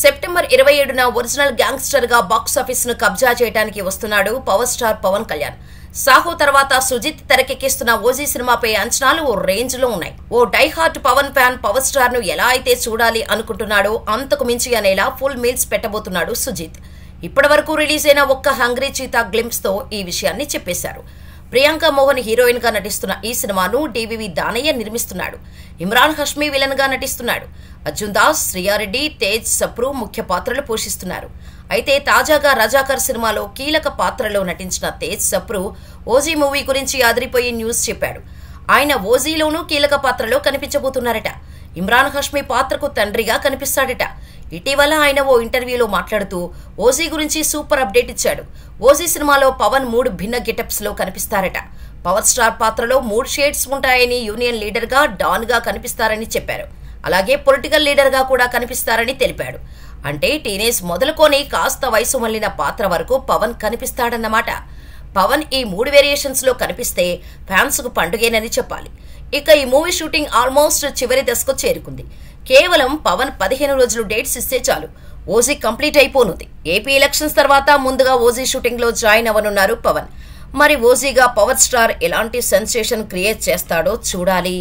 September ఇరవై ఏడున original గ్యాంగ్స్టర్గా బాక్సాఫీస్ను కబ్జా చేయడానికి వస్తున్నాడు పవర్ స్టార్ పవన్ కళ్యాణ్. సాహో తర్వాత సుజిత్ తెరకెక్కిస్తున్న ఓజీ సినిమాపై అంచనాలు ఓ రేంజ్లో ఉన్నాయి. ఓ డైహార్ట్ పవన్ ఫ్యాన్ పవర్ స్టార్ను ఎలా అయితే చూడాలి అనుకుంటున్నాడో అంతకు మించి అనేలా ఫుల్ మీల్స్ పెట్టబోతున్నాడు సుజిత్. ఇప్పటి వరకు రిలీజ్ అయిన ఒక్క హంగ్రీ చీతా గ్లింప్స్తో ఈ విషయాన్ని చెప్పేశారు. ప్రియాంక మోహన్ హీరోయిన్గా నటిస్తున్న ఈ సినిమాను డివివి దానయ్య నిర్మిస్తున్నాడు. ఇమ్రాన్ హష్మీ విలన్గా నటిస్తున్నాడు. అర్జున్ దాస్ శ్రీయారెడ్డి తేజ్ సప్రు ముఖ్య పాత్రలు పోషిస్తున్నారు. అయితే తాజాగా రజాకర్ సినిమాలో కీలక పాత్రలో నటించిన తేజ్ సప్రు ఓజీ మూవీ గురించి అదిరిపోయి న్యూస్ చెప్పాడు. ఆయన ఓజీలోనూ కీలక పాత్రలో కనిపించబోతున్నారట. ఇమ్రాన్ హష్మీ పాత్రకు తండ్రిగా కనిపిస్తాడట. ఇటీవల ఆయన ఓ ఇంటర్వ్యూలో మాట్లాడుతూ ఓజీ గురించి సూపర్ అప్డేట్ ఇచ్చాడు. ఓజీ సినిమాలో పవన్ మూడు భిన్న గెటప్స్లో కనిపిస్తారట. పవర్ స్టార్ పాత్రలో మూడు షేడ్స్ ఉంటాయని యూనియన్ లీడర్గా డాన్గా కనిపిస్తారని చెప్పారు. అలాగే పొలిటికల్ లీడర్గా కూడా కనిపిస్తారని తెలిపాడు. అంటే టీనేజ్ మొదలుకొని కాస్త వయసు మళ్ళిన పాత్ర వరకు పవన్ కనిపిస్తాడన్నమాట. పవన్ ఈ మూడు వేరియేషన్స్లో కనిపిస్తే ఫ్యాన్స్కు పండుగేనని చెప్పాలి. ఇక ఈ మూవీ షూటింగ్ ఆల్మోస్ట్ చివరి దశకు చేరుకుంది. కేవలం పవన్ పదిహేను రోజులు డేట్స్ ఇస్తే చాలు. ఓజీ కంప్లీట్ అయిపోనుంది. ఏపీ ఎలక్షన్స్ తర్వాత ముందుగా ఓజీ షూటింగ్లో జాయిన్ అవ్వనున్నారు పవన్. మరి ఓజీగా పవర్ స్టార్ ఎలాంటి సెన్సేషన్ క్రియేట్ చేస్తాడో చూడాలి.